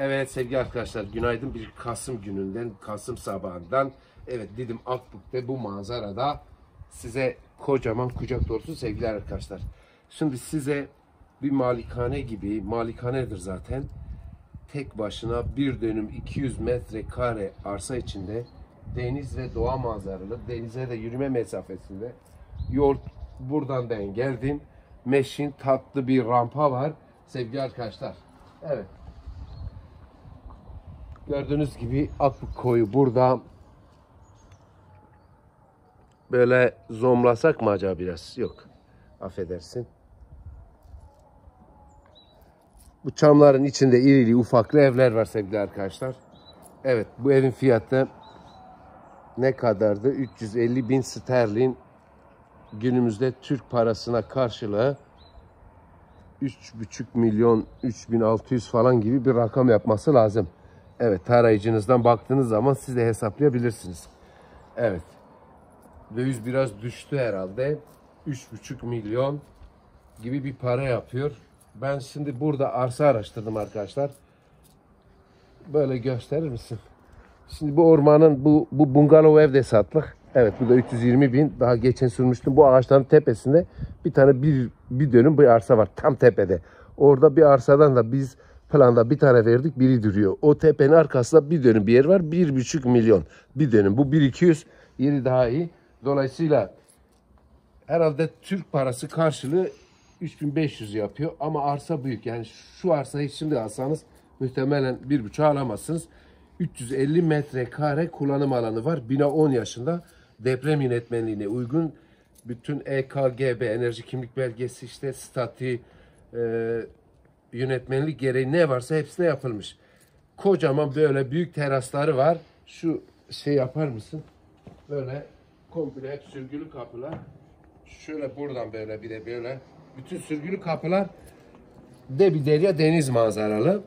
Evet sevgili arkadaşlar günaydın bir Kasım gününden, Kasım sabahından. Evet dedim Akbük'te bu manzarada size kocaman kucak dolusu sevgili arkadaşlar. Şimdi size bir malikane gibi, malikanedir zaten. Tek başına bir dönüm 200 metrekare arsa içinde deniz ve doğa manzaralı, denize de yürüme mesafesinde. Yol buradan ben geldim. Meşin tatlı bir rampa var sevgili arkadaşlar. Evet. Gördüğünüz gibi Akbük koyu burada. Böyle zoomlasak mı acaba biraz? Yok. Affedersin. Bu çamların içinde irili ufaklı evler var sevgili arkadaşlar. Evet bu evin fiyatı ne kadardı? 350 bin sterlin günümüzde Türk parasına karşılığı 3,5 milyon 3600 falan gibi bir rakam yapması lazım. Evet tarayıcınızdan baktığınız zaman siz de hesaplayabilirsiniz. Evet. Döviz biraz düştü herhalde. 3,5 milyon gibi bir para yapıyor. Ben şimdi burada arsa araştırdım arkadaşlar. Böyle gösterir misin? Şimdi bu ormanın bu, bu bungalov ev de satlık. Evet bu da 320 bin. Daha geçen sürmüştüm. Bu ağaçların tepesinde bir tane bir, bir dönüm bir arsa var. Tam tepede. Orada bir arsadan da biz planda bir tane verdik. Biri duruyor. O tepenin arkasında bir dönüm bir yer var. Bir buçuk milyon. Bir dönüm. Bu 1200. Yeri daha iyi. Dolayısıyla herhalde Türk parası karşılığı 3500 yapıyor ama arsa büyük. Yani şu arsayı şimdi alsanız muhtemelen bir buçuk alamazsınız. 350 metrekare kullanım alanı var. Bina 10 yaşında deprem yönetmenliğine uygun bütün EKGB enerji kimlik belgesi işte stati e, yönetmenlik gereği ne varsa hepsine yapılmış. Kocaman böyle büyük terasları var. Şu şey yapar mısın? Böyle komple hep sürgülü kapılar. Şöyle buradan böyle bir de böyle bütün sürgülü kapılar de bir derya deniz manzaralı.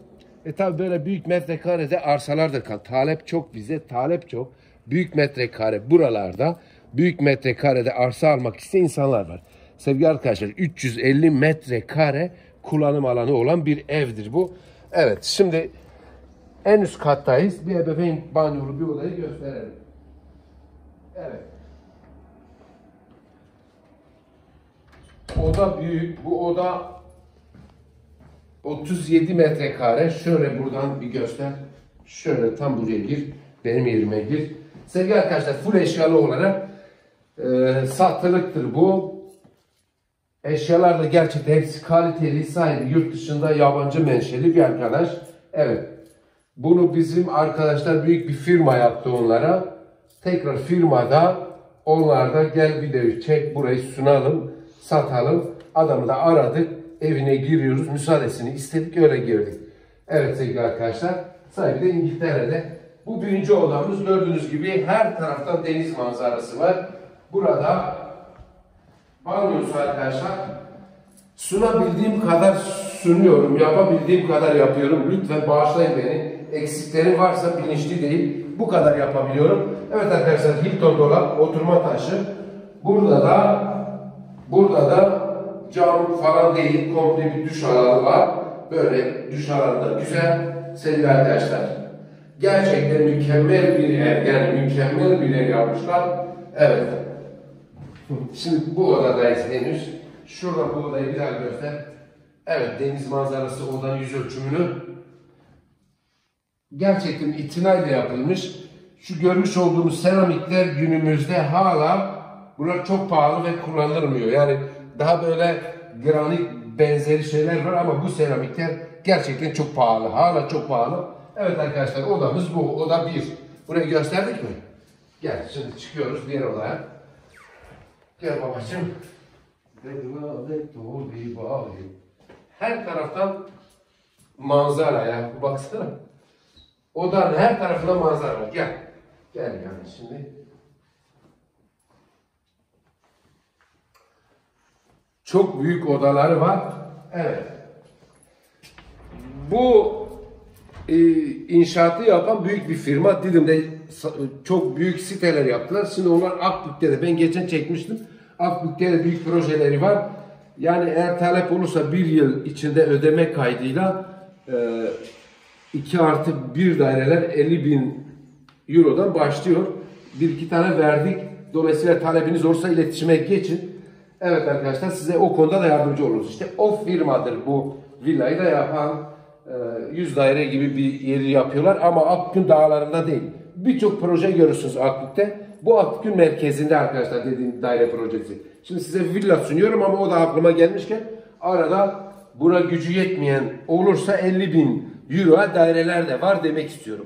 E tabi böyle büyük metrekarede arsalar da kal. Talep çok bize, talep çok. Büyük metrekare buralarda, büyük metrekarede arsa almak isteyen insanlar var. Sevgili arkadaşlar 350 metrekare kullanım alanı olan bir evdir bu. Evet şimdi en üst kattayız. Bir ebeveyn banyolu bir odayı gösterelim. Evet. Oda büyük. Bu oda 37 metrekare. Şöyle buradan bir göster. Şöyle tam buraya gir. Benim yerime gir. Sevgili arkadaşlar full eşyalı olarak e, satılıktır bu. Eşyalar da gerçekten hepsi kaliteli, sahibi yurt dışında yabancı menşeli bir arkadaş. Evet. Bunu bizim arkadaşlar büyük bir firma yaptı onlara. Tekrar firmada onlar da gel videoyu çek burayı sunalım, satalım. Adamı da aradık. Evine giriyoruz. Müsaadesini istedik öyle girdik. Evet sevgili arkadaşlar. Sahibi de İngiltere'de. Bu birinci odamız gördüğünüz gibi her taraftan deniz manzarası var. Burada banyosu arkadaşlar. Sunabildiğim kadar sunuyorum. Yapabildiğim kadar yapıyorum. Lütfen bağışlayın beni. Eksiklerim varsa bilinçli değil. Bu kadar yapabiliyorum. Evet arkadaşlar Hilton dolap, oturma taşı. Burada da burada da cam falan değil. Komple bir duş alanı var. Böyle duş alanı da güzel. Sevgili arkadaşlar. Gerçekten mükemmel bir ev. Yani mükemmel bir ev yapmışlar. Evet. Şimdi bu odadayız henüz. Şurada bu odayı bir daha göster. Evet deniz manzarası odanın yüz ölçümünü. Gerçekten itinayla yapılmış. Şu görmüş olduğumuz seramikler günümüzde hala bunlar çok pahalı ve kullanılmıyor. Yani daha böyle granit benzeri şeyler var ama bu seramikler gerçekten çok pahalı. Hala çok pahalı. Evet arkadaşlar odamız bu. Oda bir. Burayı gösterdik mi? Gel şimdi çıkıyoruz diğer odaya. Gel babacığım. Her taraftan manzara ya. Baksana. Odanın her tarafında manzara. Gel. Gel yani şimdi. Çok büyük odaları var. Evet. Bu e, inşaatı yapan büyük bir firma. Didim'de çok büyük siteler yaptılar. Şimdi onlar Akbük'te de ben geçen çekmiştim. Akbük'te büyük projeleri var. Yani eğer talep olursa bir yıl içinde ödeme kaydıyla e, 2 artı 1 daireler 50 bin Euro'dan başlıyor. Bir iki tane verdik. Dolayısıyla talebiniz olursa iletişime geçin. Evet arkadaşlar size o konuda da yardımcı oluruz. İşte o firmadır bu villayı da yapan 100 daire gibi bir yeri yapıyorlar ama Akgün dağlarında değil. Birçok proje görürsünüz Akgün'de. Bu Akgün merkezinde arkadaşlar dediğim daire projesi. Şimdi size villa sunuyorum ama o da aklıma gelmişken arada buna gücü yetmeyen olursa 50 bin euroya daireler de var demek istiyorum.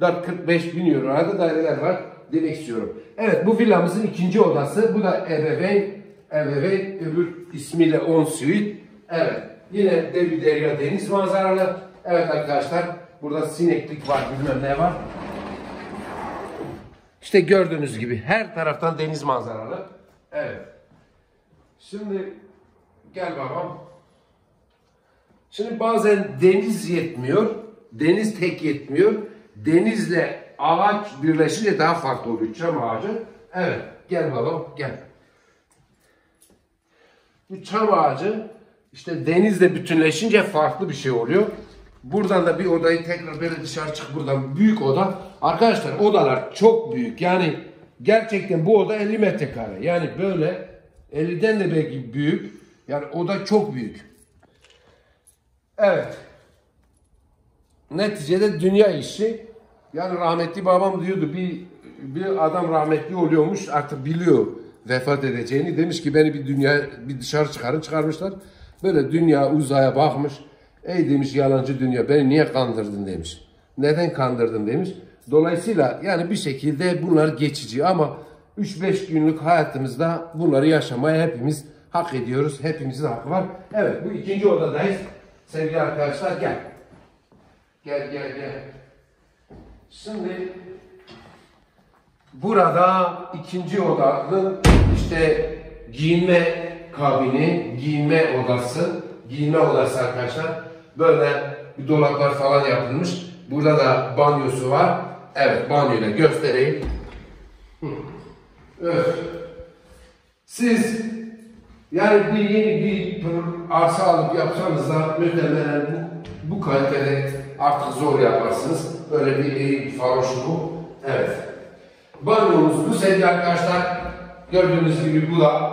44-45 bin euroya da daireler var demek istiyorum. Evet bu villamızın ikinci odası. Bu da ebeveyn. Ebeveyn öbür ismiyle 10 suite. Evet. Yine de bir derya deniz manzaralı. Evet arkadaşlar burada sineklik var bilmem ne var. İşte gördüğünüz gibi her taraftan deniz manzaralı. Evet. Şimdi gel babam. Şimdi bazen deniz yetmiyor. Deniz tek yetmiyor. Denizle ağaç birleşince daha farklı oluyor. Çam ağacı. Evet. Gel babam gel. Bu çam ağacı işte denizle bütünleşince farklı bir şey oluyor. Buradan da bir odayı tekrar böyle dışarı çık buradan büyük oda. Arkadaşlar odalar çok büyük. Yani gerçekten bu oda 50 metrekare. Yani böyle 50'den de belki büyük. Yani oda çok büyük. Evet. Neticede dünya işi. Yani rahmetli babam diyordu bir bir adam rahmetli oluyormuş artık biliyor vefat edeceğini. Demiş ki beni bir dünya bir dışarı çıkarın çıkarmışlar. Böyle dünya uzaya bakmış. Ey demiş yalancı dünya beni niye kandırdın demiş. Neden kandırdın demiş. Dolayısıyla yani bir şekilde bunlar geçici ama 3-5 günlük hayatımızda bunları yaşamaya hepimiz hak ediyoruz. Hepimizin hakkı var. Evet bu ikinci odadayız. Sevgili arkadaşlar gel. Gel gel gel. Şimdi burada ikinci odanın işte giyinme kabini, giyinme odası, giyinme odası arkadaşlar. Böyle bir dolaplar falan yapılmış. Burada da banyosu var. Evet banyoyla göstereyim. Siz yani bir yeni bir arsa alıp yapsanız da muhtemelen bu, bu kalitede artık zor yaparsınız. Böyle bir şu bu. Evet. Banyomuz bu sevgili arkadaşlar. Gördüğünüz gibi bu da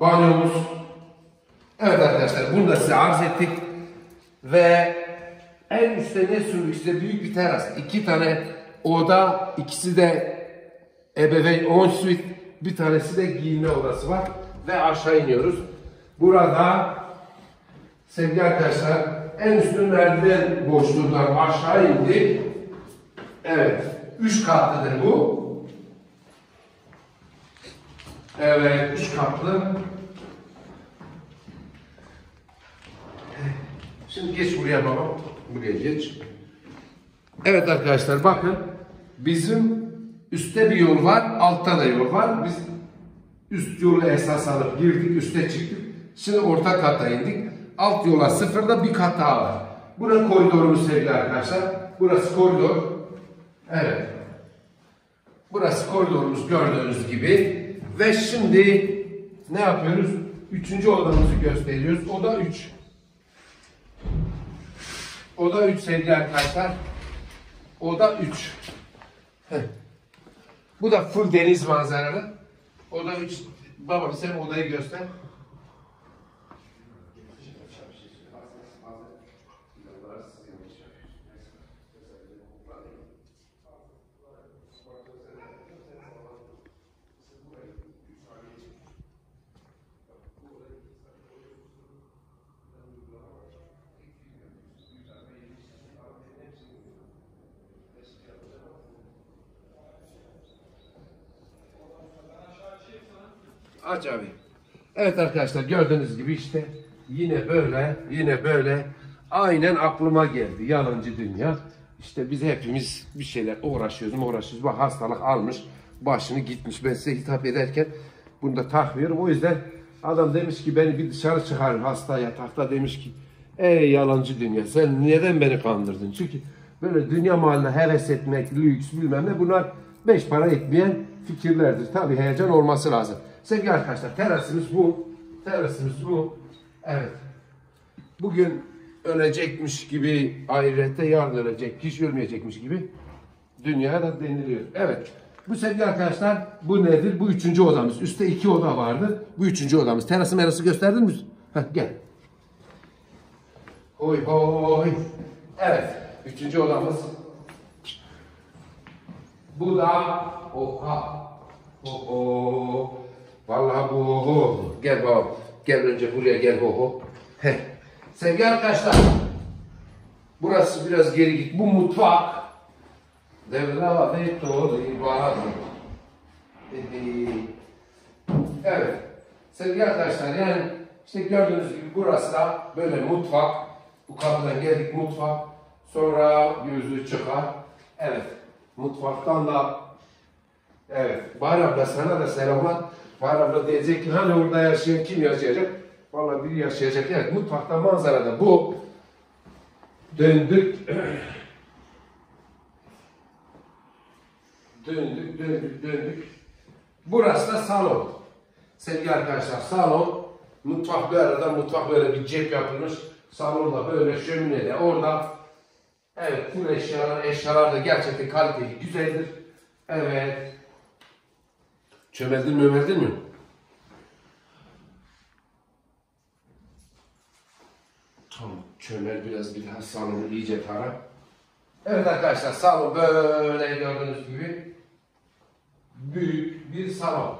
banyomuz. Evet arkadaşlar bunu da size arz ettik. Ve en üstte ne sunduk size? Büyük bir teras. İki tane oda. ikisi de ebeveyn 10 suite. Bir tanesi de giyinme odası var. Ve aşağı iniyoruz. Burada sevgili arkadaşlar en üstün merdiven boşluğundan aşağı indik. Evet. Üç katlıdır bu. Evet. Üç katlı. Şimdi geç buraya baba. Buraya geç. Evet arkadaşlar bakın. Bizim üstte bir yol var. Altta da yol var. Biz üst yolu esas alıp girdik. Üste çıktık. Şimdi orta kata indik. Alt yola sıfırda bir kat daha var. Burası koridorumuz sevgili arkadaşlar. Burası koridor. Evet. Burası koridorumuz gördüğünüz gibi. Ve şimdi ne yapıyoruz? Üçüncü odamızı gösteriyoruz. Oda üç. Oda 3 sevgili arkadaşlar. Oda 3. Bu da full deniz manzaralı. Oda 3. Baba sen odayı göster. Aç. Evet arkadaşlar gördüğünüz gibi işte yine böyle yine böyle aynen aklıma geldi yalancı dünya. İşte biz hepimiz bir şeyler uğraşıyoruz uğraşıyoruz. Bak hastalık almış başını gitmiş. Ben size hitap ederken bunu da takmıyorum. O yüzden adam demiş ki beni bir dışarı çıkarın hasta yatakta demiş ki ey yalancı dünya sen neden beni kandırdın? Çünkü böyle dünya malına heves etmek, lüks bilmem ne bunlar beş para etmeyen fikirlerdir. Tabi heyecan olması lazım. Sevgili arkadaşlar terasımız bu. Terasımız bu. Evet. Bugün ölecekmiş gibi ahirette yarın ölecek, hiç ölmeyecekmiş gibi dünyaya da deniliyor. Evet. Bu sevgili arkadaşlar bu nedir? Bu üçüncü odamız. Üstte iki oda vardı. Bu üçüncü odamız. Terası merası gösterdin mi? Heh, gel. Oy oy. Evet. Üçüncü odamız. Bu da oha. Oho. Vallahi bu oho. Gel baba. Gel önce buraya gel oho. Heh. Sevgili arkadaşlar. Burası biraz geri git. Bu mutfak. Devla ve toli var. Evet. Sevgili arkadaşlar yani işte gördüğünüz gibi burası da böyle mutfak. Bu kapıdan geldik mutfak. Sonra yüzü çıkar. Evet. Mutfaktan da Evet. Bahar abla sana da selamlar. Bahar abla diyecek ki hani orada yaşayan kim yaşayacak? Vallahi biri yaşayacak. Evet. Mutfakta manzarada bu. Döndük. döndük, döndük, döndük. Burası da salon. Sevgili arkadaşlar salon. Mutfak bir arada mutfak böyle bir cep yapılmış. Salonda böyle şöminede orada. Evet bu eşyalar, eşyalar da gerçekten kaliteli, güzeldir. Evet. Çömeldin mi ömeldin mi? Tamam. Çömel biraz bir daha salonu iyice tara. Evet arkadaşlar salon böyle gördüğünüz gibi büyük bir salon.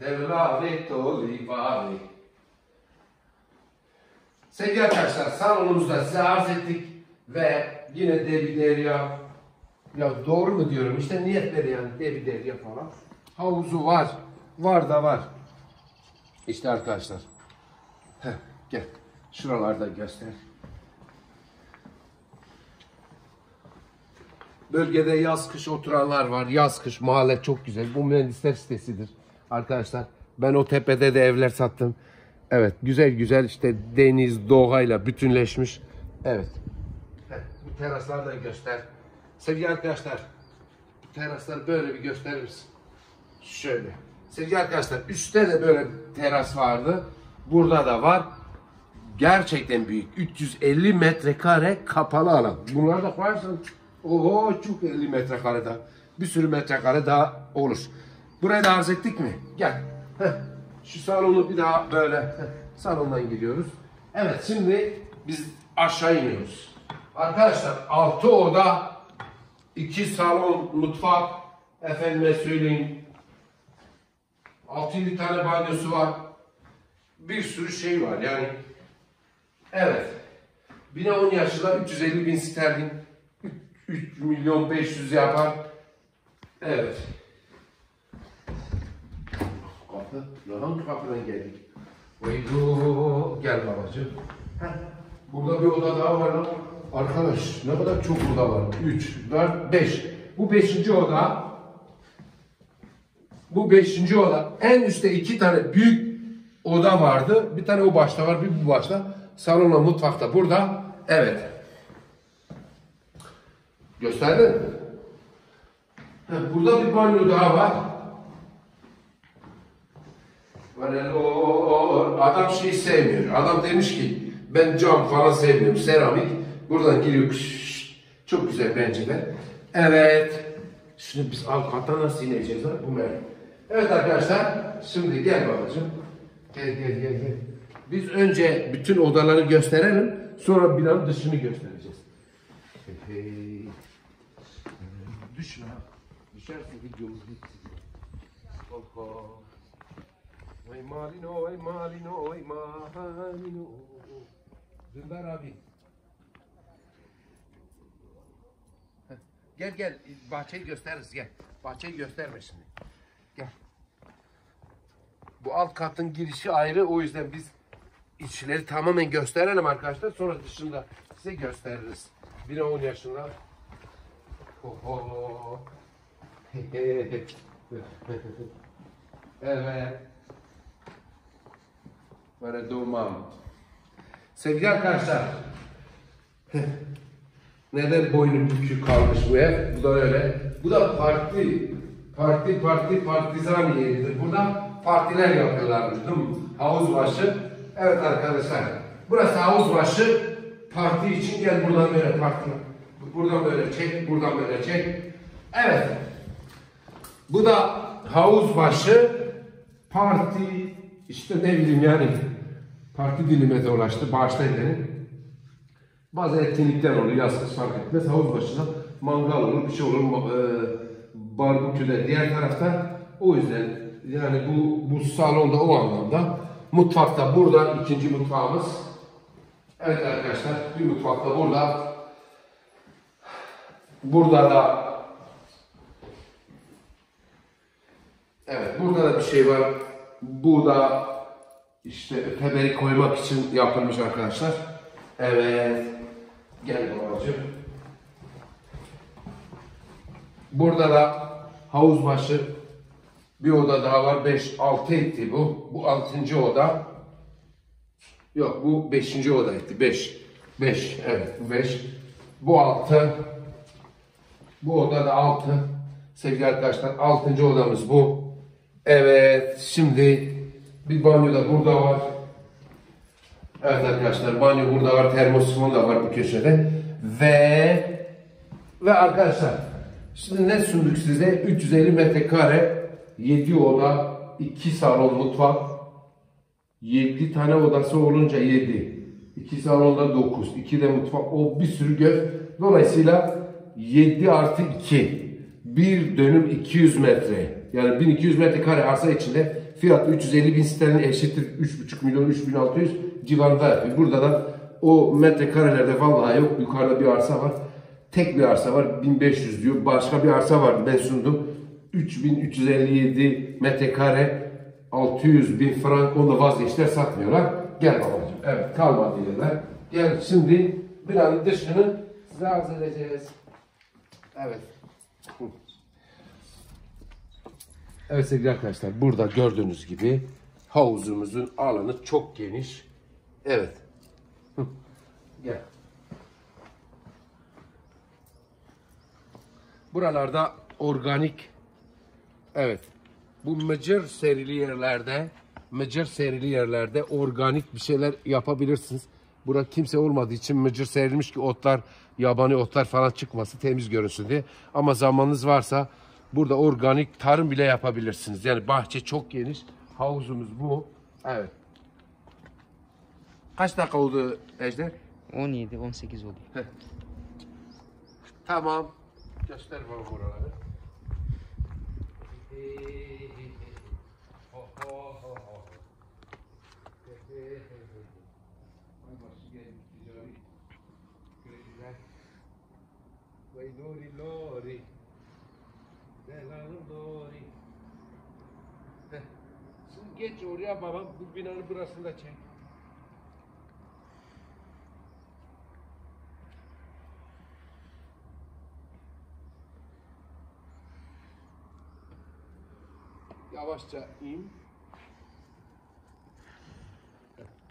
Devlare toli vari. Sevgili arkadaşlar salonumuzda size arz ettik ve yine Debi Derya ya doğru mu diyorum işte niyetleri yani Debi Derya falan. Havuzu var. Var da var. İşte arkadaşlar. Heh, gel. Şuralarda göster. Bölgede yaz kış oturanlar var. Yaz kış mahalle çok güzel. Bu mühendisler sitesidir arkadaşlar. Ben o tepede de evler sattım. Evet güzel güzel işte deniz doğayla bütünleşmiş. Evet. Heh, Bu terasları da göster. Sevgili arkadaşlar bu terasları böyle bir gösterir? Şöyle. Sevgili arkadaşlar üstte de böyle teras vardı. Burada da var. Gerçekten büyük. 350 metrekare kapalı alan. Bunları da koyarsan oho çok 50 metrekarede. Bir sürü metrekare daha olur. Burayı da arz ettik mi? Gel. Şu salonu bir daha böyle salondan gidiyoruz. Evet şimdi biz aşağı iniyoruz. Arkadaşlar 6 oda, 2 salon, mutfak, efendime söyleyeyim 6-7 tane banyosu var. Bir sürü şey var yani. Evet. Bine 10 yaşında 350 bin sterlin. 3 milyon 500 yapar. Evet. Kapı. Hangi kapıdan geldik? Oydu. Gel babacığım. Burada bir oda daha var lan. Arkadaş ne kadar çok oda var. 3, 4, 5. Bu beşinci oda. Bu beşinci oda. En üstte iki tane büyük oda vardı. Bir tane o başta var, bir bu başta. Salonla mutfakta burada. Evet. Gösterdin mi? Burada bir banyo daha var. Adam şeyi sevmiyor. Adam demiş ki ben cam falan sevmiyorum. Seramik. Buradan giriyor. Şşş. Çok güzel bence de. Evet. Şimdi biz alt kata nasıl ineceğiz ha? Bu merdiven. Evet arkadaşlar. Şimdi gel babacığım. Gel gel gel gel. Biz önce bütün odaları gösterelim. Sonra binanın dışını göstereceğiz. Hey, hey. Düşme. Düşerse videomuz bitsin. Oho. Vay malino, vay malino, vay malino. Dündar abi. Gel gel bahçeyi gösteririz gel. Bahçeyi gösterme şimdi. Gel. Bu alt katın girişi ayrı o yüzden biz içleri tamamen gösterelim arkadaşlar. Sonra dışında size gösteririz. Biri 10 yaşında. Oho. evet. Böyle doğmam. Sevgili arkadaşlar. Neden boynum bükük kalmış bu ev? Bu da öyle. Bu da parti. Parti, parti, partizan yeridir. Burada partiler yapıyorlarmış değil mi? Havuz başı. Evet arkadaşlar. Burası havuz başı. Parti için gel buradan böyle parti. Buradan böyle çek, buradan böyle çek. Evet. Bu da havuz başı. Parti işte ne bileyim yani parti dilime de ulaştı. Bağışlayın beni. Bazı etkinlikler oluyor. Yaz kış fark etmez. Havuz başında mangal olur, bir şey olur. E, barbeküler diğer tarafta. O yüzden yani bu bu salonda o anlamda. Mutfakta burada ikinci mutfağımız. Evet arkadaşlar bir mutfakta burada. Burada da Evet burada da bir şey var. Bu da işte öteberi koymak için yapılmış arkadaşlar. Evet. Gel babacığım. Burada da havuz başı bir oda daha var. 5 6 etti bu. Bu 6. oda. Yok bu 5. oda etti. 5. 5. Evet bu 5. Bu 6. Bu oda da 6. Sevgili arkadaşlar 6. odamız bu. Evet şimdi bir banyo da burada var. Evet arkadaşlar banyo burada var. Termosifon da var bu köşede. Ve ve arkadaşlar şimdi ne sunduk size? 350 metrekare 7 oda 2 salon mutfak 7 tane odası olunca 7 2 salonda 9 2 de mutfak o bir sürü göz dolayısıyla 7 artı 2 bir dönüm 200 metre yani 1200 metrekare arsa içinde fiyatı 350 bin sterlin eşittir 3,5 milyon 3600 civarında. Burada da o metrekarelerde vallahi yok. Yukarıda bir arsa var. Tek bir arsa var. 1500 diyor. Başka bir arsa vardı. Ben sundum. 3357 metrekare 600 bin frank onu vazgeçtiler satmıyorlar. Gel babacığım. Evet kalma diyorlar. Gel şimdi bir an dışını size arz edeceğiz. Evet. Evet sevgili arkadaşlar burada gördüğünüz gibi havuzumuzun alanı çok geniş. Evet. Gel. Buralarda organik evet bu mıcır serili yerlerde mıcır serili yerlerde organik bir şeyler yapabilirsiniz. Burada kimse olmadığı için mıcır serilmiş ki otlar yabani otlar falan çıkması temiz görünsün diye. Ama zamanınız varsa burada organik tarım bile yapabilirsiniz. Yani bahçe çok geniş. Havuzumuz bu. Evet. Kaç dakika oldu Ejder? 17, 18 oldu. Tamam. Göster bana buraları. Lori lori. Delano lori. Heh. Şimdi geç oraya babam bu binanın burasında çek. Yavaşça in.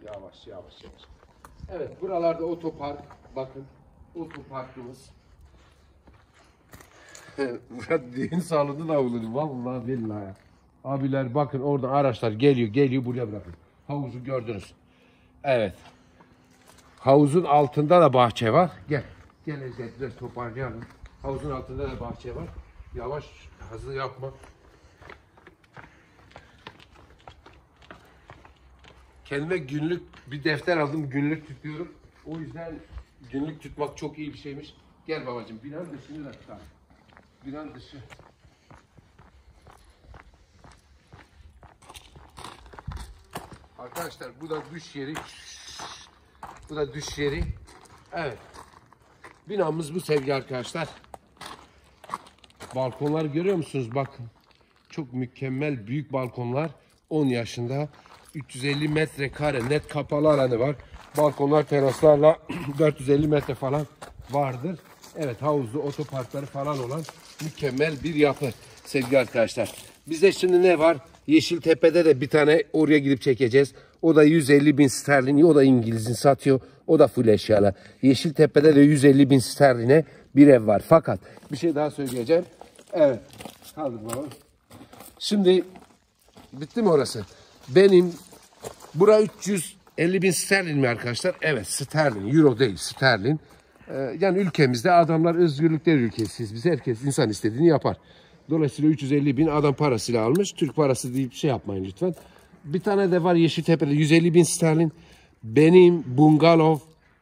Yavaş yavaş yavaş. Evet buralarda otopark. Bakın otoparkımız. Murat salonu da olur. Vallahi billahi. Abiler bakın oradan araçlar geliyor geliyor buraya bırakın. Havuzu gördünüz. Evet. Havuzun altında da bahçe var. Gel. Gel Ezzetler toparlayalım. Havuzun altında da bahçe var. Yavaş hızlı yapma. Kendime günlük bir defter aldım. Günlük tutuyorum. O yüzden günlük tutmak çok iyi bir şeymiş. Gel babacığım. Binanın dışını da tutalım. Binanın dışı. Arkadaşlar bu da düş yeri. Bu da düş yeri. Evet. Binamız bu sevgili arkadaşlar. Balkonlar görüyor musunuz? Bakın. Çok mükemmel büyük balkonlar. 10 yaşında. 350 metrekare net kapalı alanı var. Balkonlar teraslarla 450 metre falan vardır. Evet havuzlu otoparkları falan olan mükemmel bir yapı sevgili arkadaşlar. Bizde şimdi ne var? Yeşiltepe'de de bir tane oraya gidip çekeceğiz. O da 150 bin sterlin. O da İngiliz'in satıyor. O da full eşyalı. Yeşiltepe'de de 150 bin sterline bir ev var. Fakat bir şey daha söyleyeceğim. Evet. Kaldır baba. Şimdi bitti mi orası? Benim bura 350 50 bin sterlin mi arkadaşlar? Evet sterlin. Euro değil sterlin. Ee, yani ülkemizde adamlar özgürlükler ülkesiyiz. Biz herkes insan istediğini yapar. Dolayısıyla 350 bin adam parasıyla almış. Türk parası deyip şey yapmayın lütfen. Bir tane de var Yeşiltepe'de 150 bin sterlin. Benim bungalov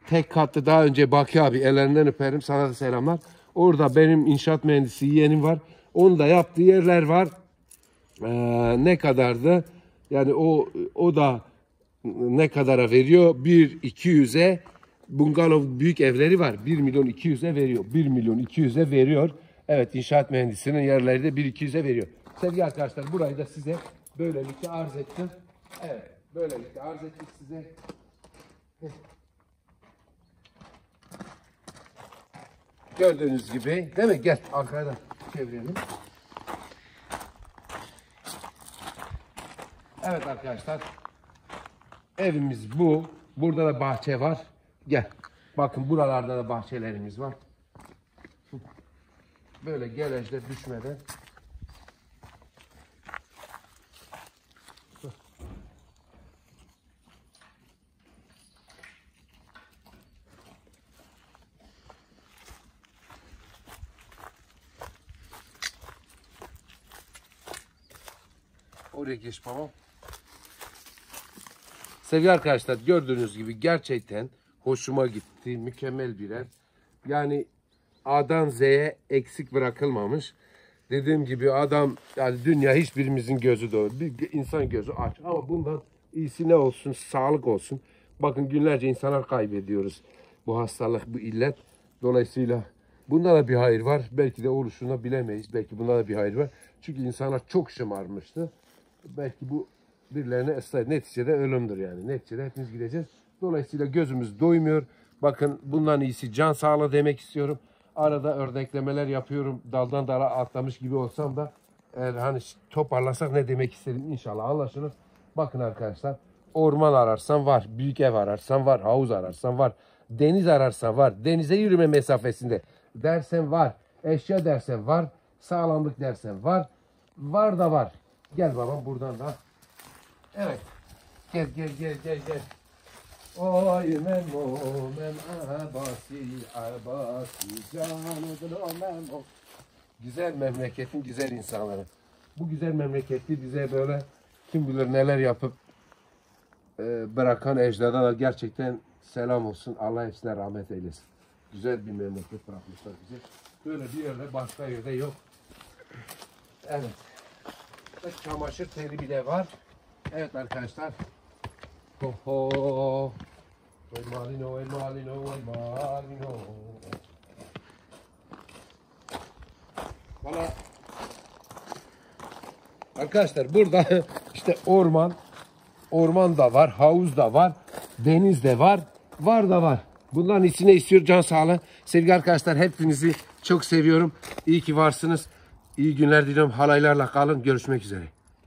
tek katlı daha önce Baki abi ellerinden öperim. Sana da selamlar. Orada benim inşaat mühendisi yeğenim var. Onun da yaptığı yerler var. Ee, ne kadardı? Yani o o da ne kadara veriyor? 1 200'e bungalov büyük evleri var. 1 milyon 200'e veriyor. 1 milyon 200'e veriyor. Evet inşaat mühendisinin yerleri de 1 200'e veriyor. Sevgili arkadaşlar burayı da size böylelikle arz ettim. Evet böylelikle arz ettik size. Gördüğünüz gibi değil mi? Gel arkadan çevirelim. Evet arkadaşlar. Evimiz bu. Burada da bahçe var. Gel. Bakın buralarda da bahçelerimiz var. Böyle gelejde düşmeden. Oraya geç babam. Sevgili arkadaşlar gördüğünüz gibi gerçekten hoşuma gitti. Mükemmel bir ev. Yani A'dan Z'ye eksik bırakılmamış. Dediğim gibi adam yani dünya hiçbirimizin gözü doğru. Bir insan gözü aç. Ama bundan iyisi ne olsun? Sağlık olsun. Bakın günlerce insanlar kaybediyoruz. Bu hastalık, bu illet. Dolayısıyla bunda da bir hayır var. Belki de oluşuna bilemeyiz. Belki bunda da bir hayır var. Çünkü insanlar çok şımarmıştı. Belki bu birilerine ısrar. Neticede ölümdür yani. Neticede hepimiz gideceğiz. Dolayısıyla gözümüz doymuyor. Bakın bundan iyisi can sağlığı demek istiyorum. Arada örneklemeler yapıyorum. Daldan dala atlamış gibi olsam da eğer hani toparlasak ne demek istedim inşallah anlaşılır. Bakın arkadaşlar orman ararsan var. Büyük ev ararsan var. Havuz ararsan var. Deniz ararsan var. Denize yürüme mesafesinde dersen var. Eşya dersen var. Sağlamlık dersen var. Var da var. Gel babam buradan da. Evet. Gel gel gel gel gel. Oy memo mem abasi abasi canıdır o memo. Güzel memleketin güzel insanları. Bu güzel memleketi bize böyle kim bilir neler yapıp e, bırakan ecdada gerçekten selam olsun. Allah hepsine rahmet eylesin. Güzel bir memleket bırakmışlar bize. Böyle bir yerde başka yerde yok. Evet. Ve çamaşır teli bile var. Evet arkadaşlar. Ho ho. El malino, el malino, el malino. Valla Arkadaşlar burada işte orman, orman da var, havuz da var, deniz de var, var da var. Bunların içine istiyor can sağlığı. Sevgili arkadaşlar hepinizi çok seviyorum. İyi ki varsınız. İyi günler diliyorum. Halaylarla kalın. Görüşmek üzere.